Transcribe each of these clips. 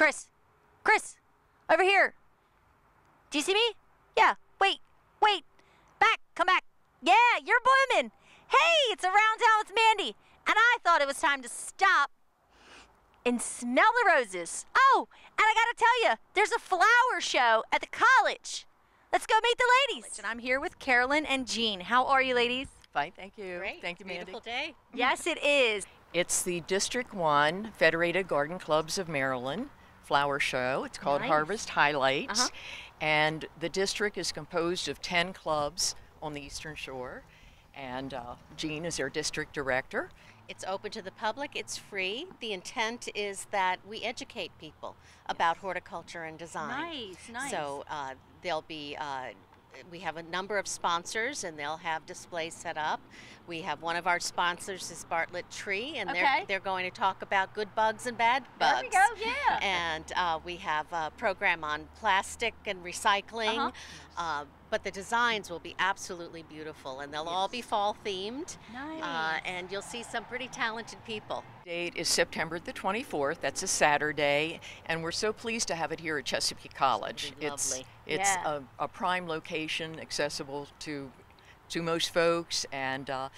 Chris, Chris, over here. Do you see me? Yeah. Wait, wait. Back, come back. Yeah, you're blooming. Hey, it's around town with Mandy. And I thought it was time to stop and smell the roses. Oh, and I gotta tell you, there's a flower show at the college. Let's go meet the ladies. And I'm here with Carolyn and Jean. How are you, ladies? Fine, thank you. Great. Thank you, Mandy. Beautiful day. Yes, it is. It's the District 1 Federated Garden Clubs of Maryland flower show. It's called Nice. Harvest Highlights. Uh-huh. And the district is composed of 10 clubs on the Eastern Shore. And uh, Jean is their district director. It's open to the public. It's free. The intent is that we educate people about horticulture and design. Nice, nice. So uh, there'll be. Uh, we have a number of sponsors, and they'll have displays set up. We have one of our sponsors is Bartlett Tree, and Okay. they're they're going to talk about good bugs and bad bugs. There we go, yeah. And uh, we have a program on plastic and recycling. Uh-huh. Uh, but the designs will be absolutely beautiful, and they'll all be fall themed. Nice. Uh, and you'll see some pretty talented people. Date is September the 24th. That's a Saturday. And we're so pleased to have it here at Chesapeake College. It's, lovely. it's Yeah. a, a prime location, accessible to, to most folks. And uh,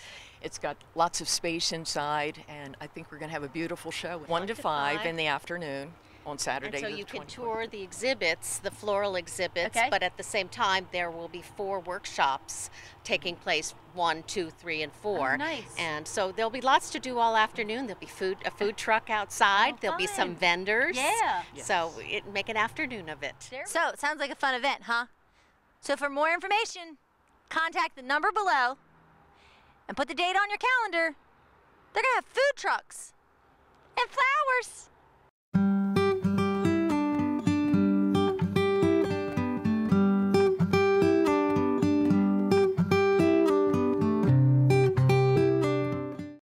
it's got lots of space inside. And I think we're going to have a beautiful show. 1 to to 5 five. in the afternoon on Saturday. And so you can 24th. tour the exhibits, the floral exhibits, Okay. but at the same time, there will be four workshops taking place one, two, three, and four. Oh, nice. And so there'll be lots to do all afternoon. There'll be food, a food truck outside. Oh, there'll be some vendors. Yeah. So it, make an afternoon of it. So it sounds like a fun event, huh? So for more information, contact the number below and put the date on your calendar. They're gonna have food trucks and flowers.